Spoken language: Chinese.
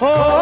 哦